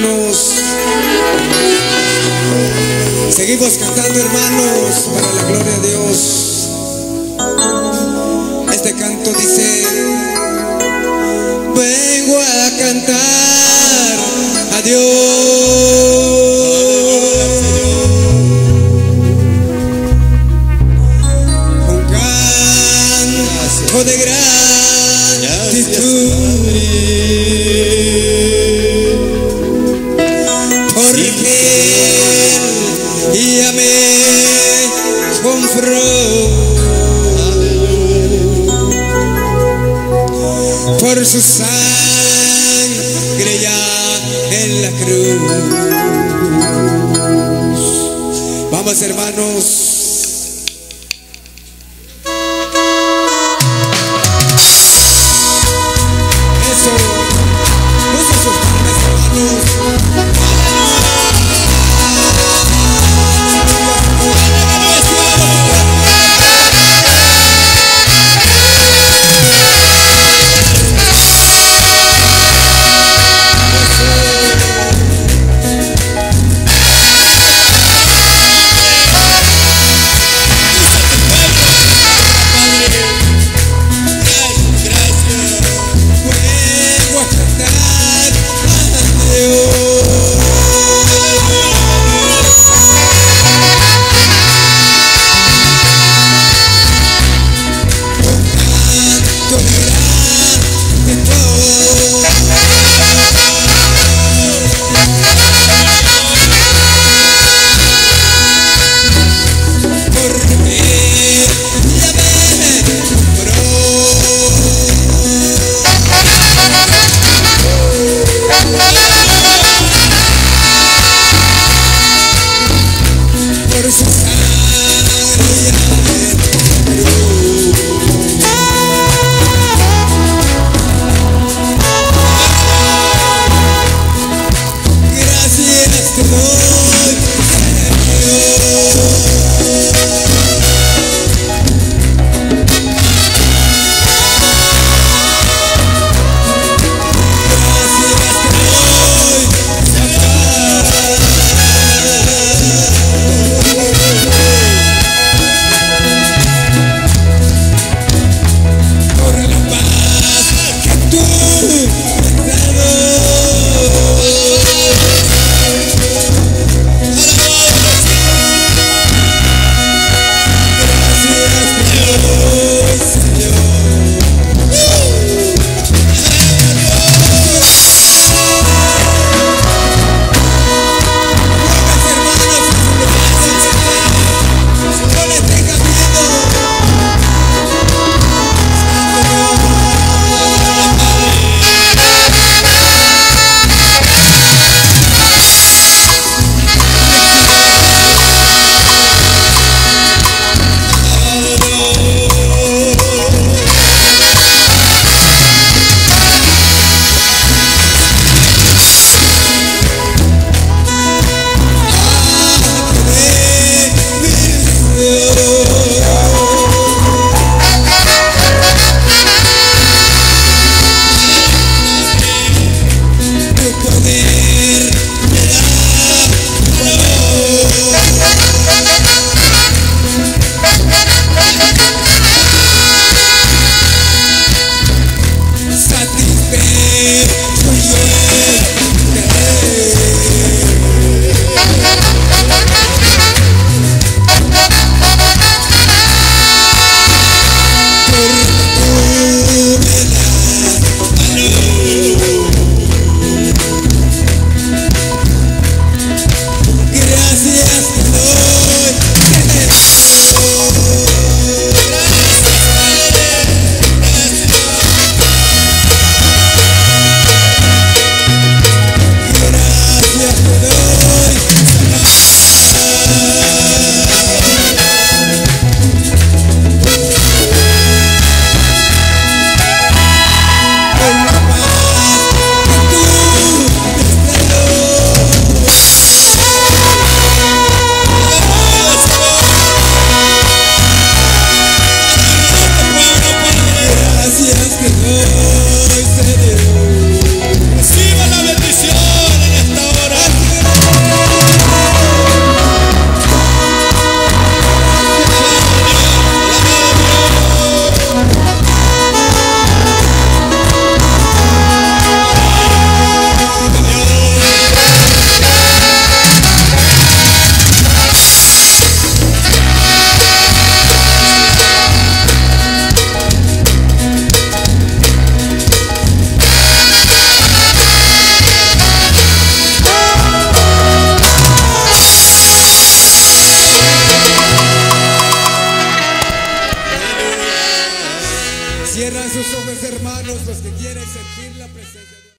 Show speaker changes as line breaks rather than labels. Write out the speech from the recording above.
hermanos. Seguimos cantando, hermanos, para la gloria de Dios. Este canto dice, vengo a cantar a Dios. Un canto de ya me compró por su sangre ya en la cruz. Vamos hermanos. you. Hermanos, los que quieren sentir la presencia de.